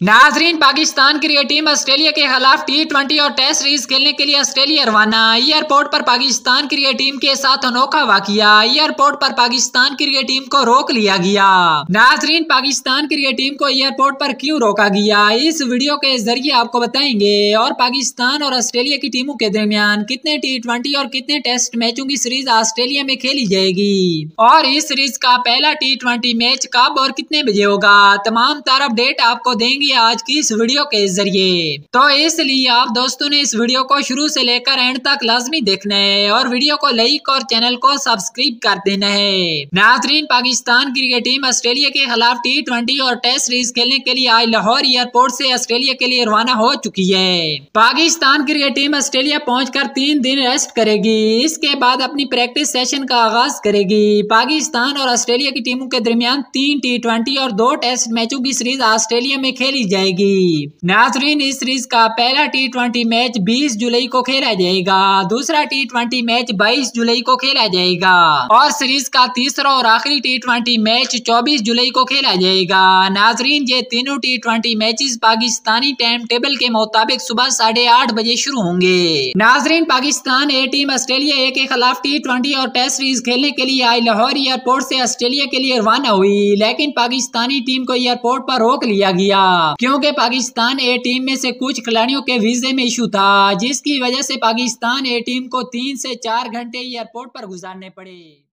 ناظرین، پاکستان کی team Australia کے خلاف ٹی ٹوینٹی اور ٹیسٹ سیریز کھیلنے کے لیے آسٹریلیا روانہ۔ ایئرپورٹ پر پاکستان کی ٹیم کے ساتھ انوکھا واقعہ۔ ایئرپورٹ پر پاکستان کی ٹیم کو روک لیا گیا۔ ناظرین، پاکستان کی ٹیم کو ایئرپورٹ پر کیوں روکا گیا؟ اس ویڈیو کے ذریعے آپ کو بتائیں گے، اور پاکستان اور آسٹریلیا کی ٹیموں کے درمیان کتنے ٹی ٹوینٹی اور کتنے ٹیسٹ میچوں کی سیریز آسٹریلیا میں کھیلی جائے گی؟ اور اس سیریز کا پہلا ٹی ٹوینٹی میچ کب اور کتنے بجے ہوگا؟ تمام تر اپڈیٹ آپ کو دیں گے ہے آج کی اس ویڈیو کے ذریعے۔ تو اس لیے آپ دوستوں نے اس ویڈیو کو شروع سے لے کر اینڈ تک لازمی دیکھنا ہے اور ویڈیو کو لائک اور چینل کو سبسکرائب کر دینا ہے۔ ناظرین، پاکستان کرکٹ ٹیم آسٹریلیا کے خلاف ٹی ٹوینٹی اور ٹیسٹ سیریز کھیلنے کے لیے آج لاہور ایئرپورٹ سے آسٹریلیا کے لیے روانہ ہو چکی ہے۔ پاکستان کرکٹ ٹیم آسٹریلیا پہنچ کر تین دن ریسٹ کرے گی۔ اس کے بعد اپنی پریکٹس سیشن کا آغاز کرے گی۔ پاکستان اور آسٹریلیا کی ٹیموں کے درمیان تین ٹی ٹوینٹی اور دو ٹیسٹ میچوں کی سیریز آسٹریلیا میں کھیلی کھیلی جائے گی۔ ناظرین، اس سیریز کا پہلا ٹی ٹوینٹی میچ بیس جولائی کو کھیلا جائے گا۔ دوسرا ٹی ٹوینٹی میچ بائیس جولائی کو کھیلا جائے گا۔ اور سیریز کا تیسرا اور آخری ٹی ٹوانٹی میچ چوبیس جولائی کو کھیلا جائے گا۔ ناظرین، یہ تینوں T twenty matches Pakistani time table کے مطابق صبح ساڑھے آٹھ بجے شروع ہوں گے۔ ناظرین، Pakistan, A team Australia, A کے خلاف ٹی ٹوینٹی اور ٹیسٹ سیریز کھیلنے کے لیے آئی لاہور ایئرپورٹ سے آسٹریلیا کے لیے روانہ ہوئی، لیکن پاکستانی ٹیم کو ایئرپورٹ پر روک لیا گیا۔ کیونکہ پاکستان اے ٹیم میں سے کچھ کھلاڑیوں کے ویزے میں ایشو تھا، جس کی وجہ سے پاکستان اے ٹیم کو تین سے چار گھنٹے ایئرپورٹ پر گزارنے پڑے۔